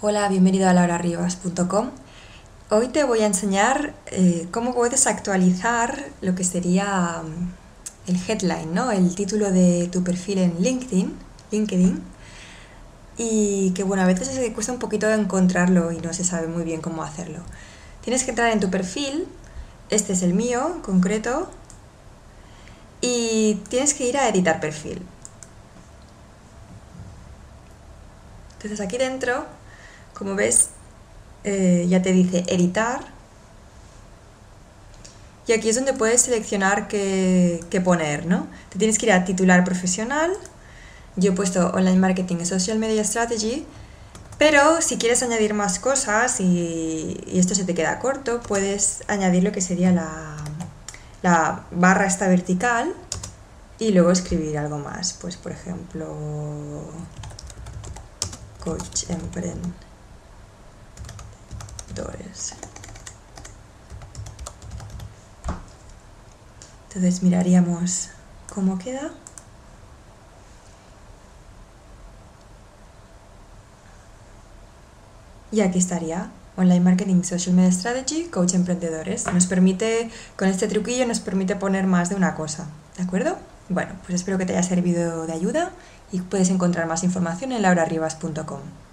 Hola, bienvenido a laurarribas.com. Hoy te voy a enseñar eh, cómo puedes actualizar lo que sería mm, el headline, ¿no? el título de tu perfil en LinkedIn, LinkedIn. Y que bueno, a veces se cuesta un poquito encontrarlo y no se sabe muy bien cómo hacerlo. Tienes que entrar en tu perfil, este es el mío en concreto, y tienes que ir a editar perfil. Entonces aquí dentro como ves, eh, ya te dice editar. Y aquí es donde puedes seleccionar qué, poner, ¿no? Te tienes que ir a titular profesional. Yo he puesto Online Marketing y Social Media Strategy. Pero si quieres añadir más cosas y, esto se te queda corto, puedes añadir lo que sería la, la barra esta vertical y luego escribir algo más. Pues por ejemplo, coach entonces miraríamos cómo queda. Y aquí estaría, Online Marketing Social Media Strategy, Coach Emprendedores. Nos permite, con este truquillo nos permite poner más de una cosa, ¿de acuerdo? Bueno, pues espero que te haya servido de ayuda y puedes encontrar más información en laurarribas.com.